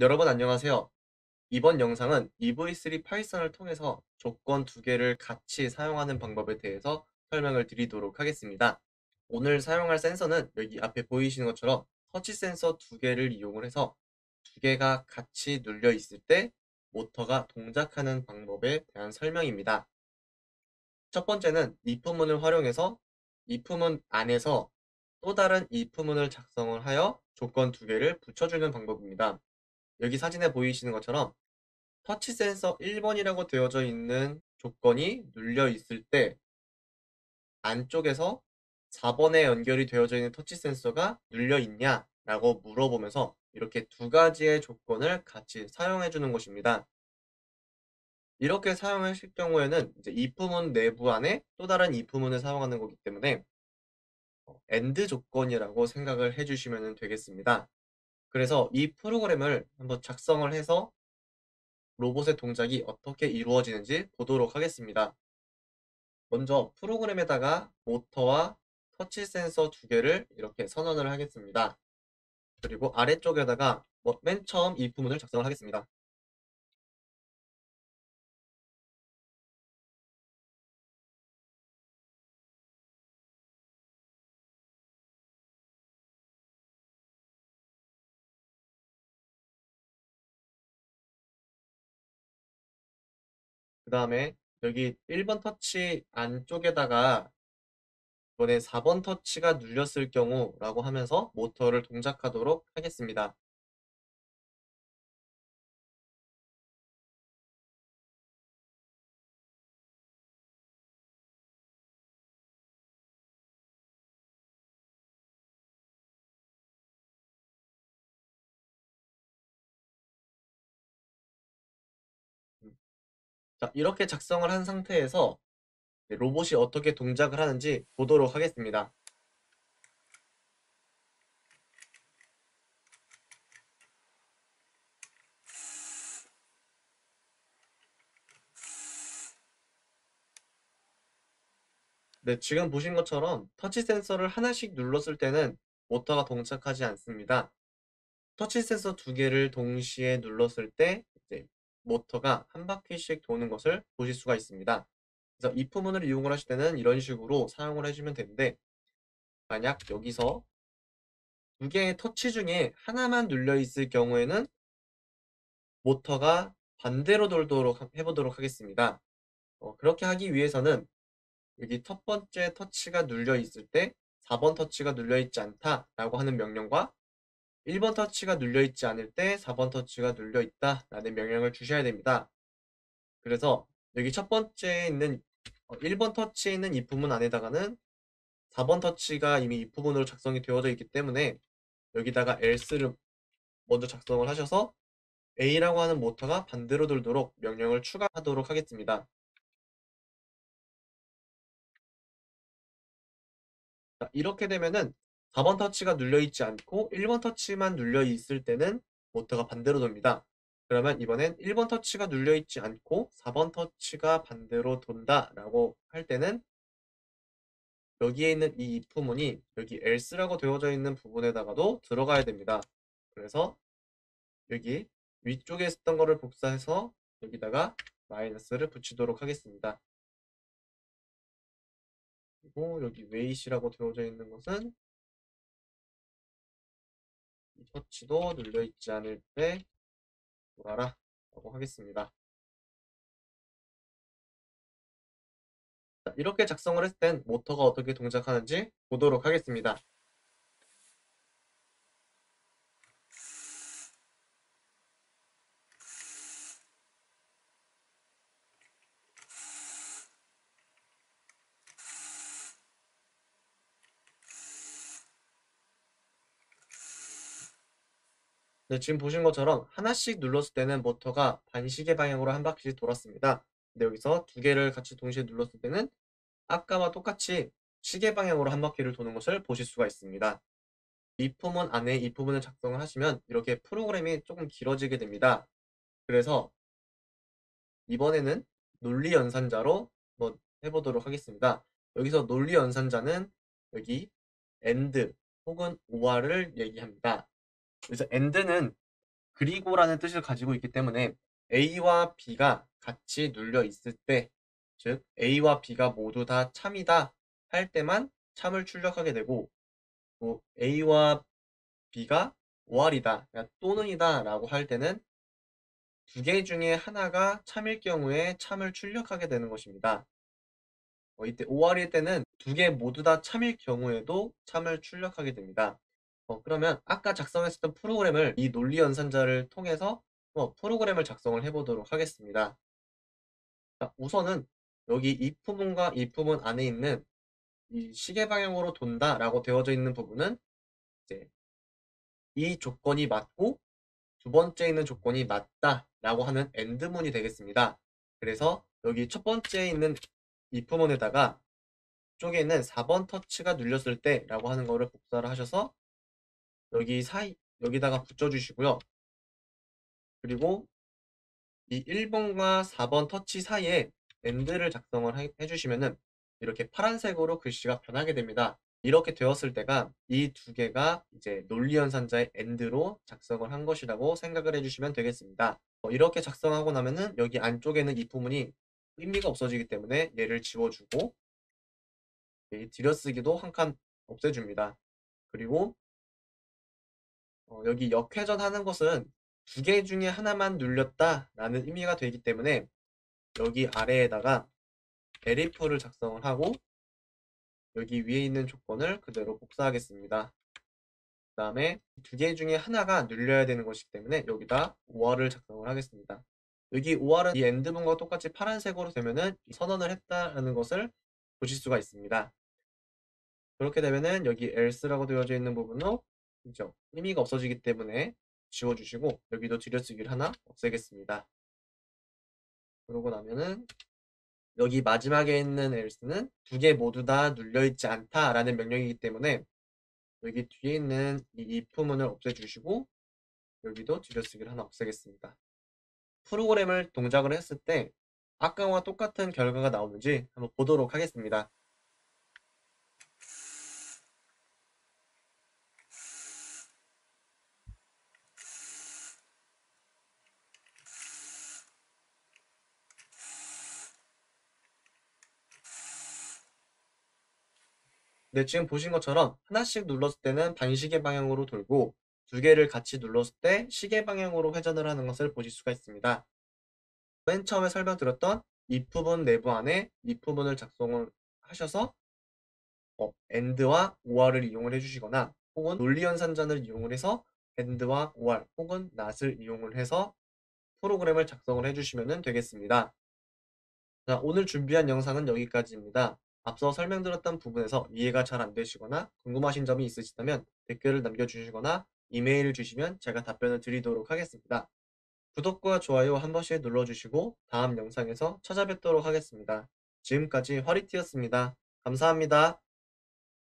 여러분 안녕하세요. 이번 영상은 EV3 파이썬을 통해서 조건 두 개를 같이 사용하는 방법에 대해서 설명을 드리도록 하겠습니다. 오늘 사용할 센서는 여기 앞에 보이시는 것처럼 터치 센서 두 개를 이용을 해서 두 개가 같이 눌려 있을 때 모터가 동작하는 방법에 대한 설명입니다. 첫 번째는 if문을 활용해서 if문 안에서 또 다른 if문을 작성을 하여 조건 두 개를 붙여주는 방법입니다. 여기 사진에 보이시는 것처럼 터치 센서 1번이라고 되어져 있는 조건이 눌려 있을 때 안쪽에서 4번에 연결이 되어져 있는 터치 센서가 눌려 있냐 라고 물어보면서 이렇게 두 가지의 조건을 같이 사용해 주는 것입니다. 이렇게 사용하실 경우에는 이제 if문 내부 안에 또 다른 if문을 사용하는 거기 때문에 AND 조건이라고 생각을 해주시면 되겠습니다. 그래서 이 프로그램을 한번 작성을 해서 로봇의 동작이 어떻게 이루어지는지 보도록 하겠습니다. 먼저 프로그램에다가 모터와 터치 센서 두 개를 이렇게 선언을 하겠습니다. 그리고 아래쪽에다가 맨 처음 이 부분을 작성을 하겠습니다. 그 다음에 여기 1번 터치 안쪽에다가 이번에 4번 터치가 눌렸을 경우라고 하면서 모터를 동작하도록 하겠습니다. 자, 이렇게 작성을 한 상태에서 로봇이 어떻게 동작을 하는지 보도록 하겠습니다. 네, 지금 보신 것처럼 터치 센서를 하나씩 눌렀을 때는 모터가 동작하지 않습니다. 터치 센서 두 개를 동시에 눌렀을 때 이제 모터가 한 바퀴씩 도는 것을 보실 수가 있습니다. 그래서 이 부분을 이용을 하실 때는 이런 식으로 사용을 해주면 되는데 만약 여기서 두 개의 터치 중에 하나만 눌려 있을 경우에는 모터가 반대로 돌도록 해보도록 하겠습니다. 어, 그렇게 하기 위해서는 여기 첫 번째 터치가 눌려 있을 때 4번 터치가 눌려 있지 않다 라고 하는 명령과 1번 터치가 눌려 있지 않을 때 4번 터치가 눌려 있다 라는 명령을 주셔야 됩니다. 그래서 여기 첫 번째에 있는 1번 어, 터치에 있는 이 부분 안에다가는 4번 터치가 이미 이 부분으로 작성이 되어져 있기 때문에 여기다가 else를 먼저 작성을 하셔서 A라고 하는 모터가 반대로 돌도록 명령을 추가하도록 하겠습니다. 자, 이렇게 되면은 4번 터치가 눌려있지 않고 1번 터치만 눌려있을 때는 모터가 반대로 돕니다. 그러면 이번엔 1번 터치가 눌려있지 않고 4번 터치가 반대로 돈다 라고 할 때는 여기에 있는 이 if문이 여기 else라고 되어져 있는 부분에다가도 들어가야 됩니다. 그래서 여기 위쪽에 있었던 거를 복사해서 여기다가 마이너스를 붙이도록 하겠습니다. 그리고 여기 웨이시라고 되어져 있는 것은 이 터치도 눌려있지 않을 때 돌아라 라고 하겠습니다. 이렇게 작성을 했을 땐 모터가 어떻게 동작하는지 보도록 하겠습니다. 네, 지금 보신 것처럼 하나씩 눌렀을 때는 모터가 반시계 방향으로 한 바퀴씩 돌았습니다. 근데 여기서 두 개를 같이 동시에 눌렀을 때는 아까와 똑같이 시계 방향으로 한 바퀴를 도는 것을 보실 수가 있습니다. 이 부분 안에 이 부분을 작성을 하시면 이렇게 프로그램이 조금 길어지게 됩니다. 그래서 이번에는 논리 연산자로 한번 해보도록 하겠습니다. 여기서 논리 연산자는 여기 AND 혹은 OR을 얘기합니다. 그래서 AND는 그리고라는 뜻을 가지고 있기 때문에 A와 B가 같이 눌려 있을 때, 즉 A와 B가 모두 다 참이다 할 때만 참을 출력하게 되고 또 A와 B가 오알이다 또는이다 라고 할 때는 두 개 중에 하나가 참일 경우에 참을 출력하게 되는 것입니다. 어, 이때 오알일 때는 두 개 모두 다 참일 경우에도 참을 출력하게 됩니다. 어, 그러면 아까 작성했었던 프로그램을 이 논리 연산자를 통해서 어, 프로그램을 작성을 해보도록 하겠습니다. 자, 우선은 여기 이 부분과 이 부분 안에 있는 이 시계 방향으로 돈다 라고 되어져 있는 부분은 이제 이 조건이 맞고 두 번째 있는 조건이 맞다 라고 하는 엔드문이 되겠습니다. 그래서 여기 첫 번째에 있는 이 부분에다가 쪽에 있는 4번 터치가 눌렸을 때 라고 하는 거를 복사를 하셔서 여기 사이 여기다가 붙여주시고요. 그리고 이 1번과 4번 터치 사이에 and를 작성을 해주시면은 이렇게 파란색으로 글씨가 변하게 됩니다. 이렇게 되었을 때가 이 두 개가 이제 논리연산자의 and로 작성을 한 것이라고 생각을 해주시면 되겠습니다. 어, 이렇게 작성하고 나면은 여기 안쪽에는 이 부분이 의미가 없어지기 때문에 얘를 지워주고 들여쓰기도 한 칸 없애줍니다. 그리고 어, 여기 역회전 하는 것은 두 개 중에 하나만 눌렸다 라는 의미가 되기 때문에 여기 아래에다가 에리프를 작성을 하고 여기 위에 있는 조건을 그대로 복사하겠습니다. 그 다음에 두 개 중에 하나가 눌려야 되는 것이기 때문에 여기다 5화를 작성을 하겠습니다. 여기 5화는 이 엔드문과 똑같이 파란색으로 되면은 선언을 했다는 것을 보실 수가 있습니다. 그렇게 되면은 여기 else라고 되어져 있는 부분도 그죠? 의미가 없어지기 때문에 지워주시고 여기도 들여쓰기를 하나 없애겠습니다. 그러고 나면은 여기 마지막에 있는 else는 두 개 모두 다 눌려있지 않다라는 명령이기 때문에 여기 뒤에 있는 이 if문을 없애주시고 여기도 들여쓰기를 하나 없애겠습니다. 프로그램을 동작을 했을 때 아까와 똑같은 결과가 나오는지 한번 보도록 하겠습니다. 네, 지금 보신 것처럼 하나씩 눌렀을 때는 반시계 방향으로 돌고 두 개를 같이 눌렀을 때 시계 방향으로 회전을 하는 것을 보실 수가 있습니다. 맨 처음에 설명드렸던 이 부분 내부 안에 이 부분을 작성을 하셔서 어, AND와 OR을 이용을 해주시거나 혹은 논리연산전을 이용을 해서 AND와 OR 혹은 NOT을 이용을 해서 프로그램을 작성을 해주시면 되겠습니다. 자, 오늘 준비한 영상은 여기까지입니다. 앞서 설명드렸던 부분에서 이해가 잘 안 되시거나 궁금하신 점이 있으시다면 댓글을 남겨주시거나 이메일을 주시면 제가 답변을 드리도록 하겠습니다. 구독과 좋아요 한 번씩 눌러주시고 다음 영상에서 찾아뵙도록 하겠습니다. 지금까지 화리티였습니다. 감사합니다.